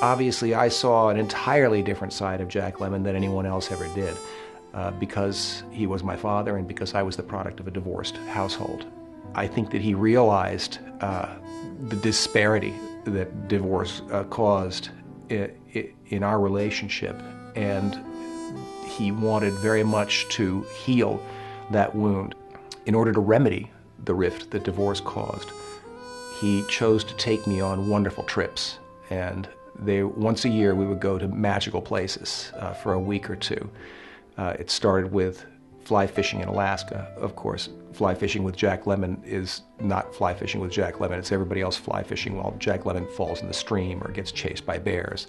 Obviously, I saw an entirely different side of Jack Lemmon than anyone else ever did uh, because he was my father and because I was the product of a divorced household. I think that he realized uh, the disparity that divorce uh, caused in our relationship, and he wanted very much to heal that wound. In order to remedy the rift that divorce caused, he chose to take me on wonderful trips. And they, once a year, we would go to magical places uh, for a week or two. Uh, it started with fly fishing in Alaska. Of course, fly fishing with Jack Lemmon is not fly fishing with Jack Lemmon. It's everybody else fly fishing while Jack Lemmon falls in the stream or gets chased by bears.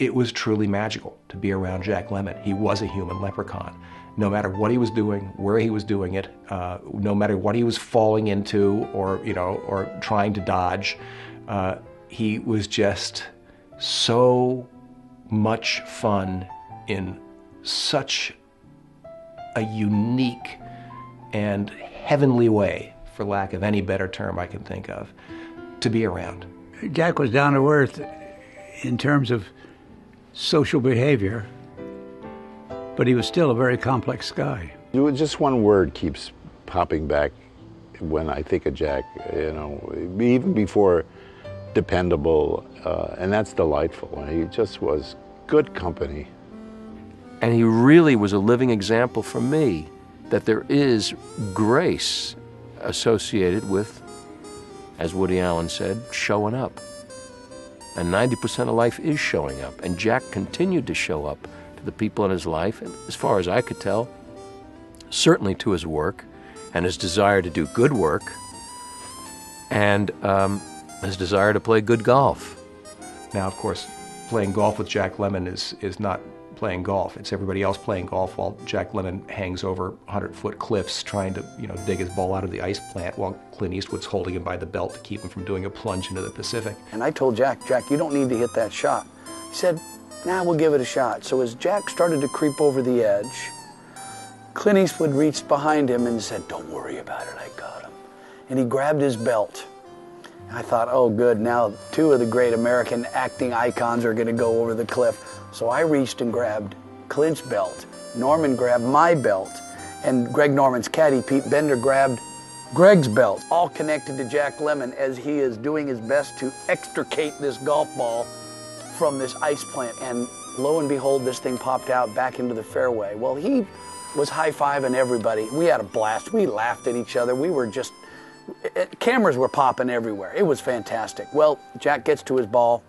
It was truly magical to be around Jack Lemmon. He was a human leprechaun. No matter what he was doing, where he was doing it, uh, no matter what he was falling into or you know or trying to dodge, uh, he was just so much fun in such a unique and heavenly way, for lack of any better term I can think of, to be around. Jack was down to earth in terms of social behavior, but he was still a very complex guy. Just one word keeps popping back when I think of Jack, you know, even before dependable, uh, and that's delightful. He just was good company. And he really was a living example for me that there is grace associated with, as Woody Allen said, showing up. And 90% of life is showing up. And Jack continued to show up to the people in his life, as far as I could tell, certainly to his work and his desire to do good work and um, his desire to play good golf. Now, of course, playing golf with Jack Lemmon is, is not playing golf. It's everybody else playing golf while Jack Lemmon hangs over 100-foot cliffs trying to, you know, dig his ball out of the ice plant while Clint Eastwood's holding him by the belt to keep him from doing a plunge into the Pacific. And I told Jack, Jack, you don't need to hit that shot. He said, nah, we'll give it a shot. So as Jack started to creep over the edge, Clint Eastwood reached behind him and said, don't worry about it, I got him. And he grabbed his belt. I thought, oh, good, now two of the great American acting icons are going to go over the cliff. So I reached and grabbed Clint's belt. Norman grabbed my belt. And Greg Norman's caddy, Pete Bender, grabbed Greg's belt, all connected to Jack Lemmon as he is doing his best to extricate this golf ball from this ice plant. And lo and behold, this thing popped out back into the fairway. Well, he was high fiving everybody. We had a blast. We laughed at each other. We were just, it, cameras were popping everywhere. It was fantastic. Well, Jack gets to his ball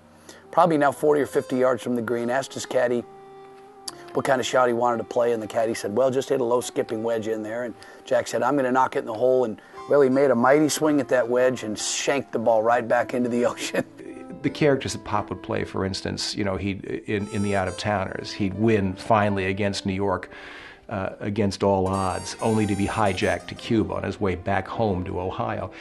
probably now 40 or 50 yards from the green, asked his caddy what kind of shot he wanted to play, and the caddy said, well, just hit a low skipping wedge in there. And Jack said, I'm going to knock it in the hole. And well, he made a mighty swing at that wedge and shanked the ball right back into the ocean. The characters that Pop would play, for instance, you know, he in, in the Out of Towners, he'd win finally against New York. Uh, against all odds, only to be hijacked to Cuba on his way back home to Ohio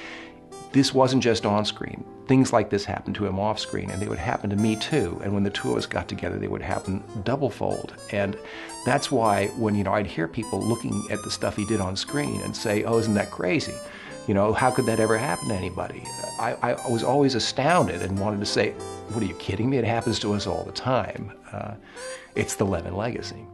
this wasn't just on screen. Things like this happened to him off screen, and they would happen to me too. And when the two of us got together, they would happen double fold. And that's why when you know I'd hear people looking at the stuff he did on screen and say, "Oh, isn't that crazy?" You know, how could that ever happen to anybody? I, I was always astounded and wanted to say, "What are you kidding me? It happens to us all the time." Uh, it's the Lemmon legacy.